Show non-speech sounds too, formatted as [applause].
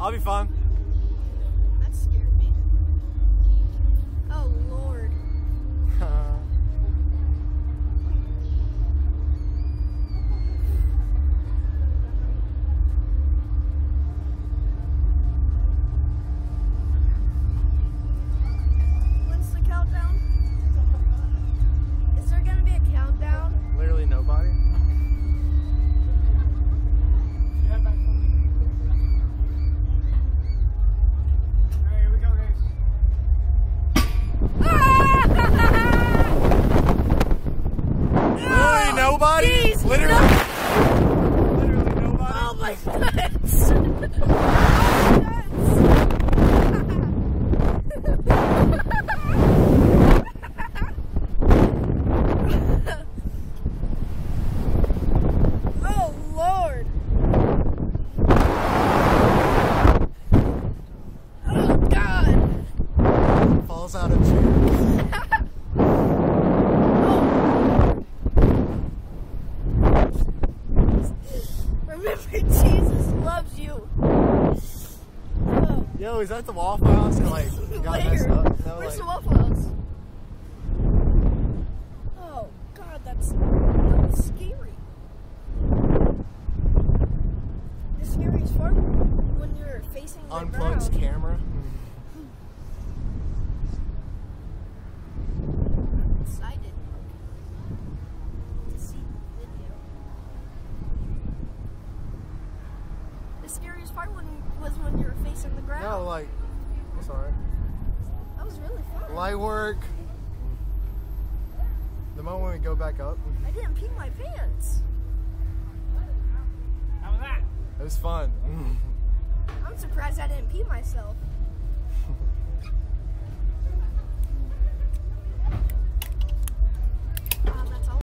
I'll be fine. Nobody. Jeez, literally. Literally nobody. Oh my nuts! oh my nuts! oh lord! Oh god! Falls out of chair. Oh. Remember, [laughs] Jesus loves you. Oh. Yo, is that the Waffle House that like [laughs] got Where? messed up? No, Where's the like, Waffle House? Oh God, that's that's scary. The scariest part when you're facing the unplugs ground. camera. The scariest part when, was when you were facing the ground. No, like, I'm sorry. that was really fun. Light work. The moment when we go back up, I didn't pee my pants. How was that? It was fun. [laughs] I'm surprised I didn't pee myself. [laughs]